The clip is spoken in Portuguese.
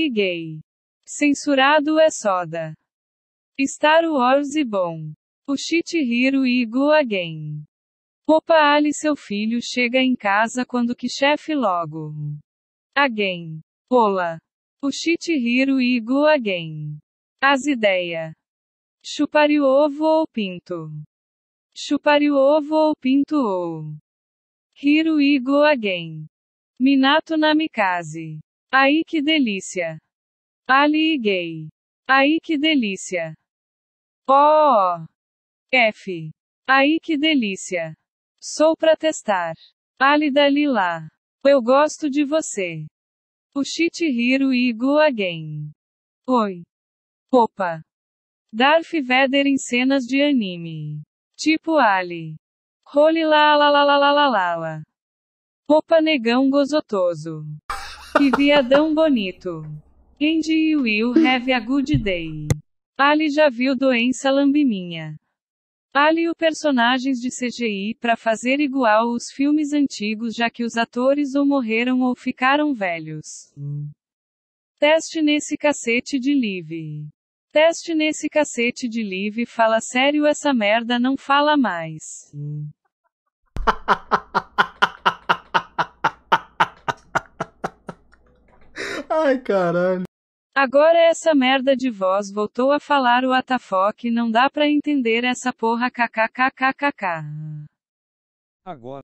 e gay. Censurado é soda. Star Wars e bom. O Hiro e go again. Opa Ali seu filho chega em casa quando que chefe logo. Again. Ola. O Hiro e go again. As ideia. Chupar o ovo ou pinto. Chupar o ovo ou pinto ou. Hiro e go again. Minato Namikaze. Aí que delícia! Ali Gay. Aí que delícia! ó, F! Aí que delícia! Sou pra testar! Ali dali lá! Eu gosto de você! Ushitihiro Igu again! Oi! Opa! Darth Vader em cenas de anime. Tipo Ali. Holy la la la la la la la, Opa negão gozotoso. Que viadão bonito. Andy Will have a good day. Ali já viu doença lambiminha. Ali o personagens de CGI para fazer igual os filmes antigos já que os atores ou morreram ou ficaram velhos. Teste nesse cacete de live. Teste nesse cacete de live fala sério essa merda não fala mais. Ai, caralho. Agora essa merda de voz voltou a falar o atafoque não dá pra entender essa porra kkkkk. Agora